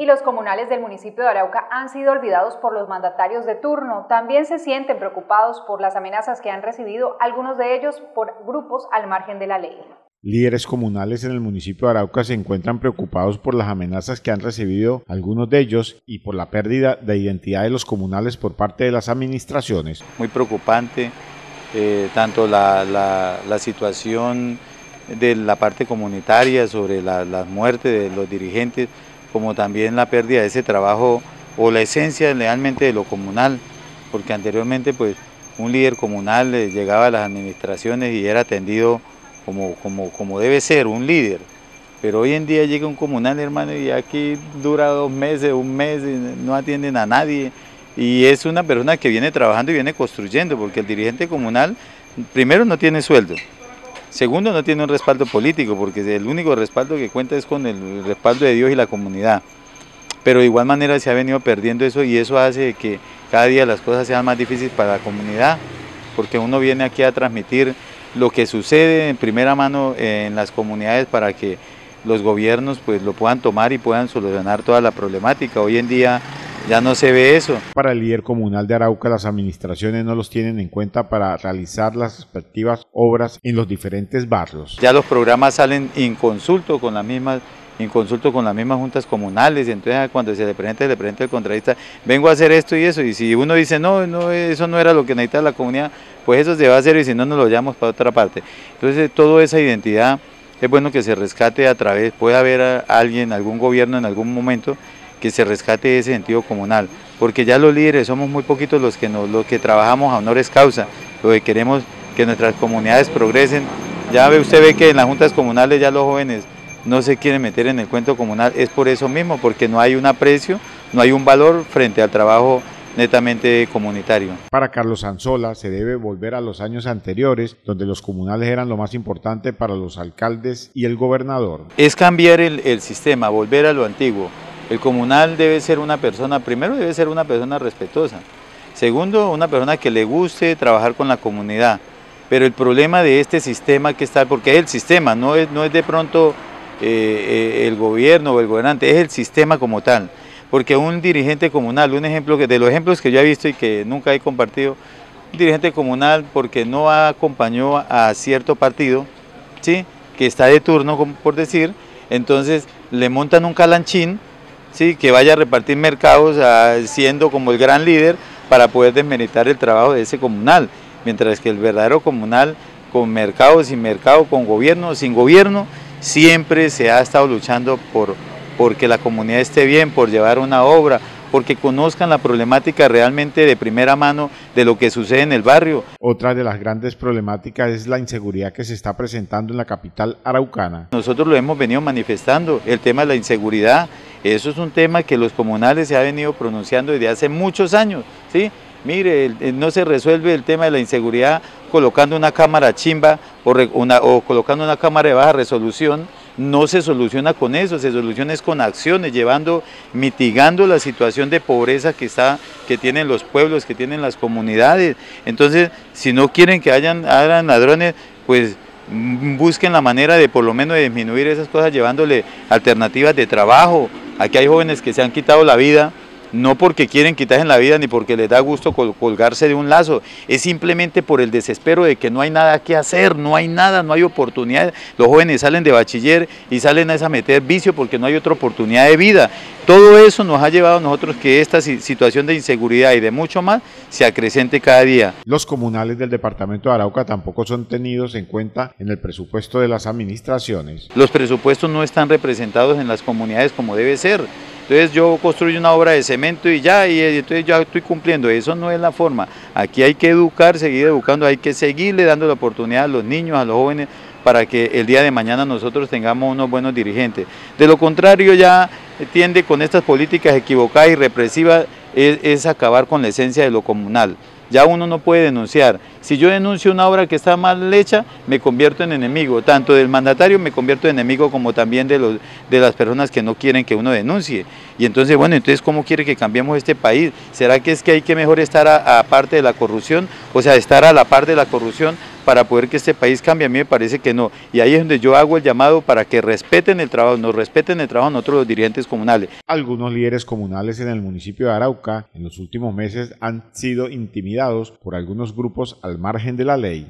y los comunales del municipio de Arauca han sido olvidados por los mandatarios de turno. También se sienten preocupados por las amenazas que han recibido algunos de ellos por grupos al margen de la ley. Líderes comunales en el municipio de Arauca se encuentran preocupados por las amenazas que han recibido algunos de ellos y por la pérdida de identidad de los comunales por parte de las administraciones. Muy preocupante, eh, tanto la, la, situación de la parte comunitaria sobre la, la muerte de los dirigentes, como también la pérdida de ese trabajo o la esencia realmente de lo comunal, porque anteriormente pues un líder comunal llegaba a las administraciones y era atendido como, como, como debe ser, un líder. Pero hoy en día llega un comunal, hermano, y aquí dura dos meses, un mes, no atienden a nadie. Y es una persona que viene trabajando y viene construyendo, porque el dirigente comunal, primero, no tiene sueldo. Segundo, no tiene un respaldo político, porque el único respaldo que cuenta es con el respaldo de Dios y la comunidad. Pero de igual manera se ha venido perdiendo eso y eso hace que cada día las cosas sean más difíciles para la comunidad, porque uno viene aquí a transmitir lo que sucede en primera mano en las comunidades para que los gobiernos pues lo puedan tomar y puedan solucionar toda la problemática. Hoy en día ya no se ve eso. Para el líder comunal de Arauca, las administraciones no los tienen en cuenta para realizar las respectivas obras en los diferentes barrios. Ya los programas salen en consulto con las mismas en consulto con las mismas juntas comunales, y entonces cuando se le presenta, se le presenta el contratista, vengo a hacer esto y eso, y si uno dice, no, no, eso no era lo que necesita la comunidad, pues eso se va a hacer y si no, nos lo llevamos para otra parte. Entonces, toda esa identidad es bueno que se rescate a través, puede haber alguien, algún gobierno en algún momento que se rescate ese sentido comunal, porque ya los líderes somos muy poquitos los que, nos, los que trabajamos a honores causa, lo que queremos que nuestras comunidades progresen. Ya ve, usted ve que en las juntas comunales ya los jóvenes no se quieren meter en el cuento comunal, es por eso mismo, porque no hay un aprecio, no hay un valor frente al trabajo netamente comunitario. Para Carlos Anzola se debe volver a los años anteriores, donde los comunales eran lo más importante para los alcaldes y el gobernador. Es cambiar el, el sistema, volver a lo antiguo. El comunal debe ser una persona, primero debe ser una persona respetuosa, segundo una persona que le guste trabajar con la comunidad. Pero el problema de este sistema que está, porque es el sistema, no es, no es de pronto eh, eh, el gobierno o el gobernante, es el sistema como tal. Porque un dirigente comunal, un ejemplo de los ejemplos que yo he visto y que nunca he compartido, un dirigente comunal porque no acompañó a cierto partido, ¿sí? que está de turno, por decir, entonces le montan un calanchín ¿sí? que vaya a repartir mercados siendo como el gran líder para poder desmeritar el trabajo de ese comunal, mientras que el verdadero comunal con mercado, sin mercado, con gobierno, sin gobierno, siempre se ha estado luchando por porque la comunidad esté bien, por llevar una obra, porque conozcan la problemática realmente de primera mano de lo que sucede en el barrio. Otra de las grandes problemáticas es la inseguridad que se está presentando en la capital araucana. Nosotros lo hemos venido manifestando, el tema de la inseguridad, eso es un tema que los comunales se ha venido pronunciando desde hace muchos años, ¿sí? Mire, no se resuelve el tema de la inseguridad colocando una cámara chimba o, colocando una cámara de baja resolución, no se soluciona con eso, se soluciona es con acciones, llevando, mitigando la situación de pobreza que, está, que tienen los pueblos, que tienen las comunidades. Entonces, si no quieren que hayan, hayan ladrones, pues mm, busquen la manera de por lo menos disminuir esas cosas llevándole alternativas de trabajo. Aquí hay jóvenes que se han quitado la vida no porque quieren quitarse la vida ni porque les da gusto colgarse de un lazo, es simplemente por el desespero de que no hay nada que hacer, no hay nada, no hay oportunidad. Los jóvenes salen de bachiller y salen a esa meter vicio porque no hay otra oportunidad de vida. Todo eso nos ha llevado a nosotros que esta situación de inseguridad y de mucho más se acrecente cada día. Los comunales del departamento de Arauca tampoco son tenidos en cuenta en el presupuesto de las administraciones. Los presupuestos no están representados en las comunidades como debe ser. Entonces yo construyo una obra de cemento y ya, y entonces ya estoy cumpliendo. Eso no es la forma. Aquí hay que educar, seguir educando, hay que seguirle dando la oportunidad a los niños, a los jóvenes, para que el día de mañana nosotros tengamos unos buenos dirigentes. De lo contrario ya tiende con estas políticas equivocadas y represivas es acabar con la esencia de lo comunal ya uno no puede denunciar. Si yo denuncio una obra que está mal hecha, me convierto en enemigo, tanto del mandatario me convierto en enemigo como también de, los, de las personas que no quieren que uno denuncie. Y entonces, bueno, entonces, ¿cómo quiere que cambiemos este país? ¿Será que es que hay que mejor estar aparte de la corrupción? O sea, estar a la par de la corrupción para poder que este país cambie. A mí me parece que no. Y ahí es donde yo hago el llamado para que respeten el trabajo, nos respeten el trabajo nosotros los dirigentes comunales. Algunos líderes comunales en el municipio de Arauca en los últimos meses han sido intimidados por algunos grupos al margen de la ley.